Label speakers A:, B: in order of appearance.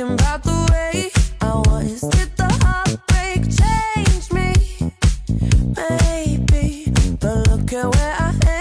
A: about the way I was. Did the heartbreak change me? Maybe, but look at where I am.